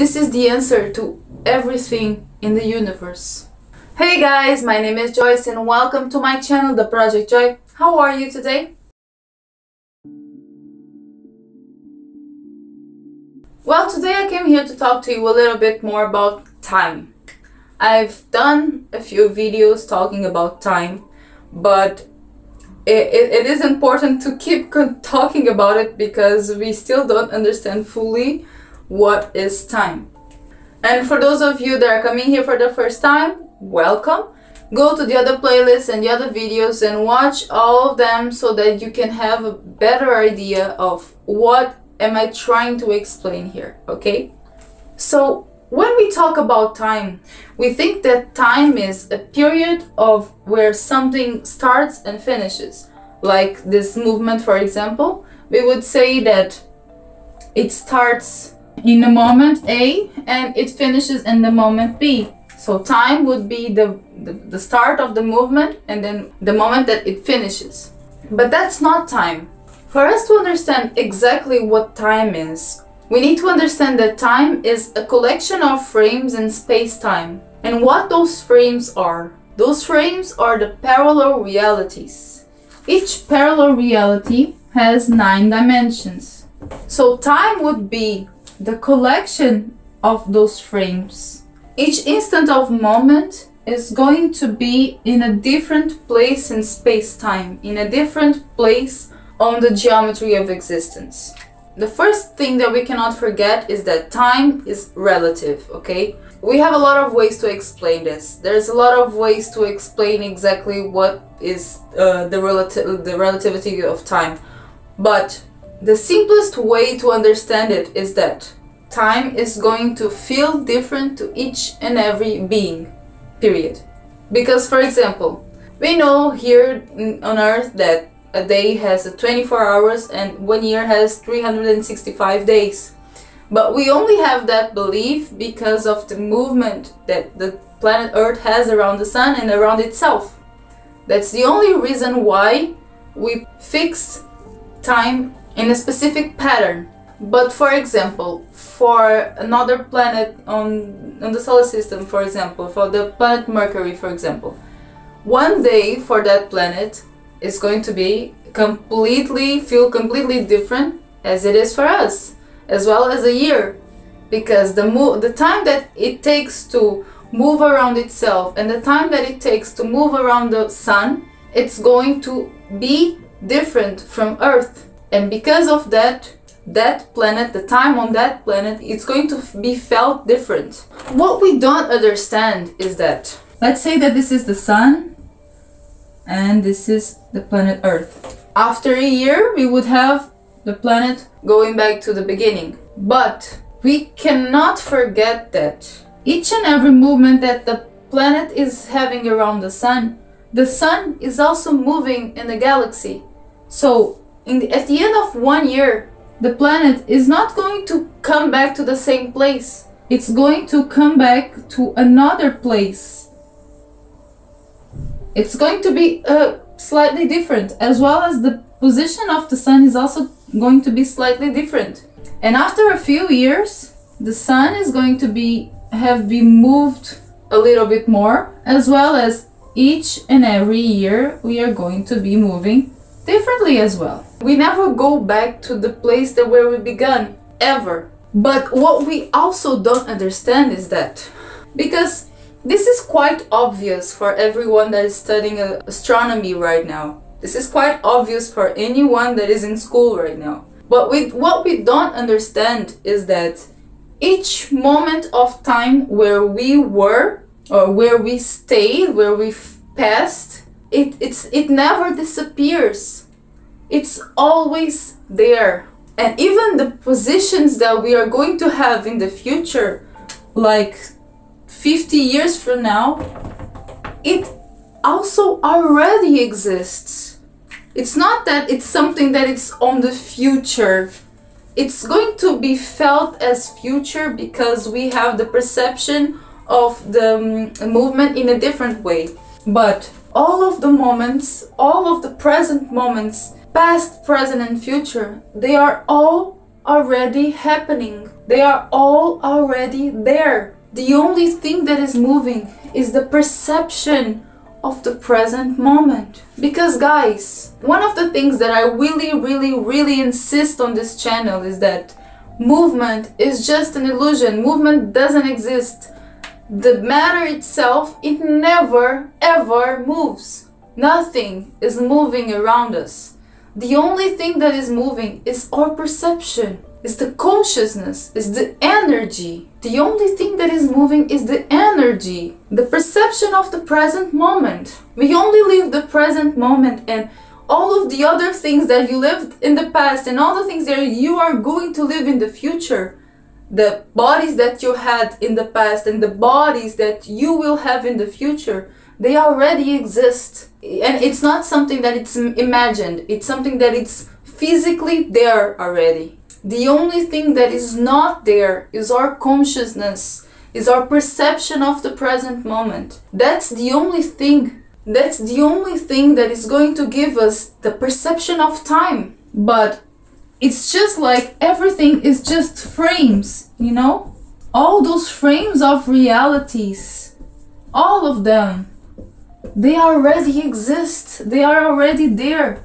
This is the answer to everything in the universe. Hey guys, my name is Joice and welcome to my channel, The Project Joy. How are you today? Well, today I came here to talk to you a little bit more about time. I've done a few videos talking about time, but it, it, it is important to keep talking about it because we still don't understand fully what is time. And for those of you that are coming here for the first time, welcome. Go to the other playlists and the other videos and watch all of them so that you can have a better idea of what am I trying to explain here, okay? So when we talk about time, we think that time is a period of where something starts and finishes. Like this movement, for example, we would say that it starts in the moment A and it finishes in the moment B. So time would be the, the, the, start of the movement and then the moment that it finishes. But that's not time. For us to understand exactly what time is, we need to understand that time is a collection of frames in space-time. And what those frames are. Those frames are the parallel realities. Each parallel reality has nine dimensions. So time would be the collection of those frames. Each instant of moment is going to be in a different place in space-time, in a different place on the geometry of existence. The first thing that we cannot forget is that time is relative, okay? We have a lot of ways to explain this. There's a lot of ways to explain exactly what is uh, the, relati the relativity of time. But the simplest way to understand it is that time is going to feel different to each and every being, period. Because, for example, we know here on Earth that a day has 24 hours and one year has 365 days. But we only have that belief because of the movement that the planet Earth has around the sun and around itself. That's the only reason why we fix time in a specific pattern. But for example, for another planet on, on the solar system, for example, for the planet Mercury, for example, one day for that planet is going to be completely, feel completely different as it is for us, as well as a year. Because the, the time that it takes to move around itself and the time that it takes to move around the sun, it's going to be different from Earth and because of that that planet the time on that planet it's going to be felt different. What we don't understand is that let's say that this is the sun and this is the planet earth. After a year we would have the planet going back to the beginning. But we cannot forget that each and every movement that the planet is having around the sun the sun is also moving in the galaxy. So the, at the end of one year, the planet is not going to come back to the same place. It's going to come back to another place. It's going to be uh, slightly different, as well as the position of the sun is also going to be slightly different. And after a few years, the sun is going to be have been moved a little bit more, as well as each and every year we are going to be moving differently as well. We never go back to the place that where we began, ever. But what we also don't understand is that because this is quite obvious for everyone that is studying uh, astronomy right now. This is quite obvious for anyone that is in school right now. But we, what we don't understand is that each moment of time where we were or where we stayed, where we passed, it, it's, it never disappears it's always there. And even the positions that we are going to have in the future, like 50 years from now, it also already exists. It's not that it's something that it's on the future. It's going to be felt as future because we have the perception of the um, movement in a different way. But all of the moments, all of the present moments past, present, and future, they are all already happening. They are all already there. The only thing that is moving is the perception of the present moment. Because, guys, one of the things that I really, really, really insist on this channel is that movement is just an illusion. Movement doesn't exist. The matter itself, it never, ever moves. Nothing is moving around us. The only thing that is moving is our perception, is the consciousness, is the energy. The only thing that is moving is the energy, the perception of the present moment. We only live the present moment and all of the other things that you lived in the past and all the things that you are going to live in the future, the bodies that you had in the past and the bodies that you will have in the future, they already exist. And it's not something that it's imagined. It's something that it's physically there already. The only thing that is not there is our consciousness is our perception of the present moment. That's the only thing that's the only thing that is going to give us the perception of time. But it's just like everything is just frames you know? All those frames of realities all of them they already exist, they are already there.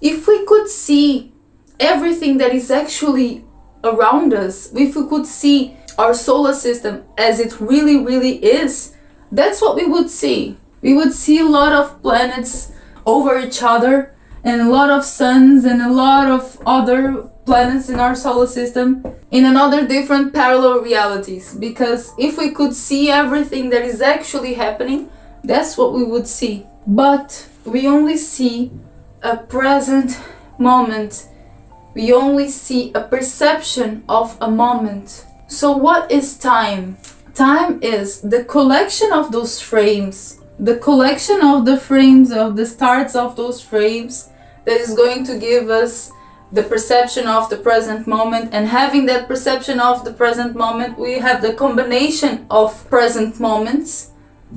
If we could see everything that is actually around us, if we could see our solar system as it really, really is, that's what we would see. We would see a lot of planets over each other and a lot of suns and a lot of other planets in our solar system in another different parallel realities because if we could see everything that is actually happening that's what we would see. But we only see a present moment. We only see a perception of a moment. So, what is time? Time is the collection of those frames, the collection of the frames, of the starts of those frames that is going to give us the perception of the present moment and having that perception of the present moment we have the combination of present moments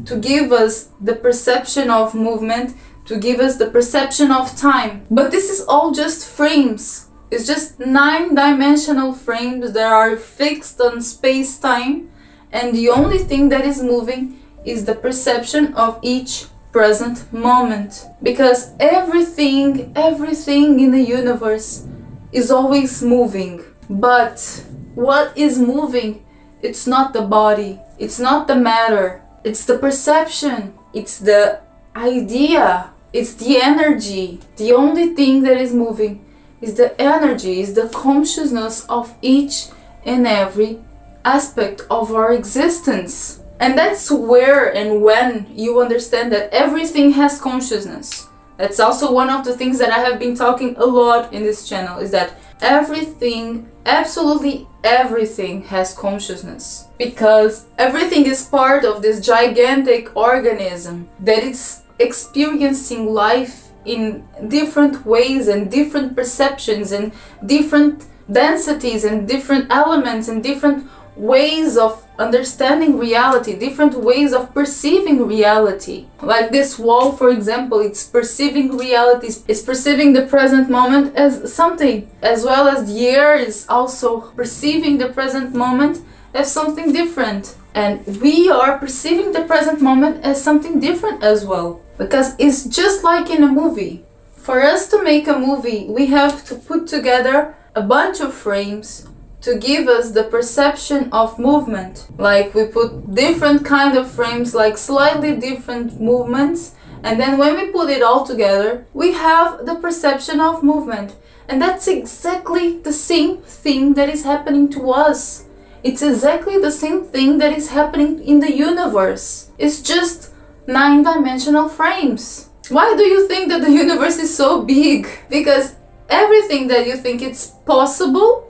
to give us the perception of movement, to give us the perception of time. But this is all just frames. It's just nine dimensional frames that are fixed on space time, and the only thing that is moving is the perception of each present moment. Because everything, everything in the universe is always moving. But what is moving? It's not the body, it's not the matter, it's the perception, it's the idea, it's the energy. The only thing that is moving is the energy, is the consciousness of each and every aspect of our existence. And that's where and when you understand that everything has consciousness. That's also one of the things that I have been talking a lot in this channel is that everything, absolutely everything has consciousness. Because everything is part of this gigantic organism that is experiencing life in different ways and different perceptions and different densities and different elements and different ways of understanding reality, different ways of perceiving reality. Like this wall, for example, it's perceiving reality, it's perceiving the present moment as something, as well as the air is also perceiving the present moment as something different. And we are perceiving the present moment as something different as well. Because it's just like in a movie. For us to make a movie, we have to put together a bunch of frames to give us the perception of movement. Like we put different kind of frames, like slightly different movements, and then when we put it all together, we have the perception of movement. And that's exactly the same thing that is happening to us. It's exactly the same thing that is happening in the universe. It's just nine dimensional frames. Why do you think that the universe is so big? Because everything that you think it's possible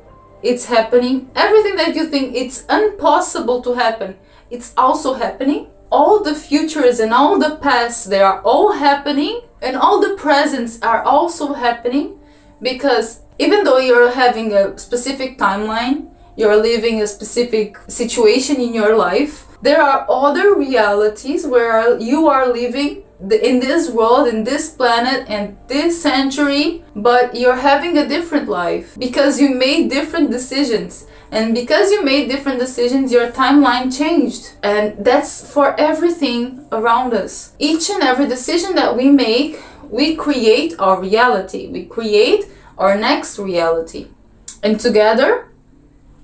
it's happening. Everything that you think it's impossible to happen, it's also happening. All the futures and all the pasts, they are all happening, and all the presents are also happening because even though you're having a specific timeline, you're living a specific situation in your life, there are other realities where you are living in this world, in this planet, and this century, but you're having a different life because you made different decisions. And because you made different decisions, your timeline changed. And that's for everything around us. Each and every decision that we make, we create our reality. We create our next reality. And together,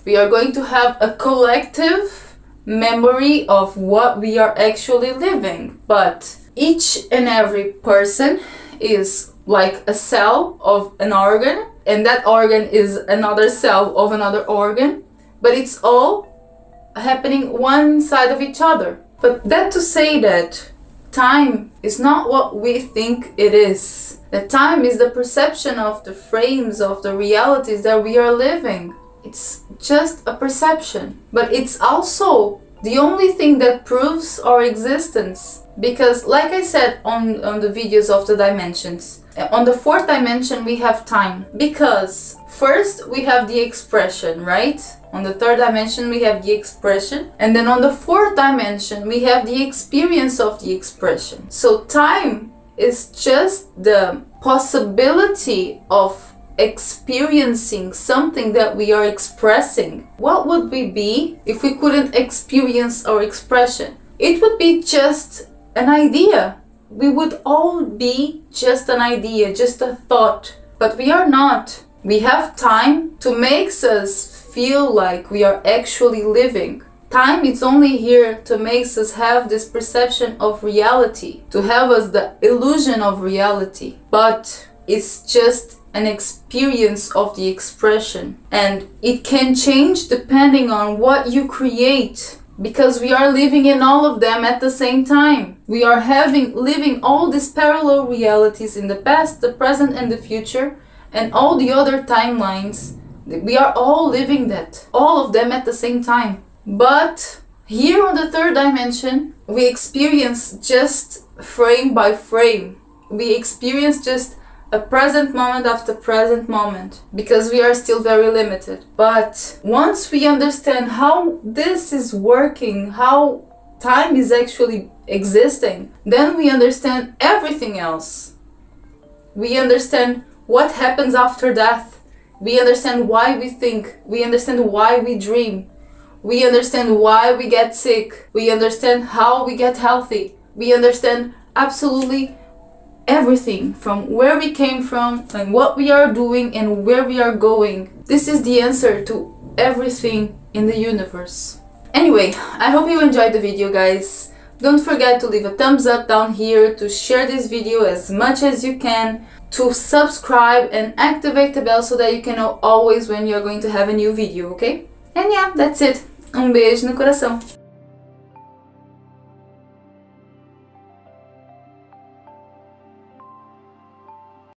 we are going to have a collective memory of what we are actually living. But each and every person is like a cell of an organ, and that organ is another cell of another organ, but it's all happening one side of each other. But that to say that time is not what we think it is. That time is the perception of the frames of the realities that we are living. It's just a perception, but it's also the only thing that proves our existence. Because, like I said on, on the videos of the dimensions, uh, on the fourth dimension we have time. Because first we have the expression, right? On the third dimension we have the expression. And then on the fourth dimension we have the experience of the expression. So time is just the possibility of experiencing something that we are expressing. What would we be if we couldn't experience our expression? It would be just an idea. We would all be just an idea, just a thought. But we are not. We have time to make us feel like we are actually living. Time is only here to make us have this perception of reality, to have us the illusion of reality. But it's just an experience of the expression. And it can change depending on what you create because we are living in all of them at the same time. We are having living all these parallel realities in the past the present and the future and all the other timelines. We are all living that all of them at the same time. But here on the third dimension we experience just frame by frame. We experience just a present moment after present moment because we are still very limited. But once we understand how this is working, how time is actually existing, then we understand everything else. We understand what happens after death. We understand why we think. We understand why we dream. We understand why we get sick. We understand how we get healthy. We understand absolutely everything from where we came from and what we are doing and where we are going. This is the answer to everything in the universe. Anyway, I hope you enjoyed the video guys. Don't forget to leave a thumbs up down here, to share this video as much as you can, to subscribe and activate the bell so that you can know always when you're going to have a new video, okay? And yeah, that's it. Um beijo no coração.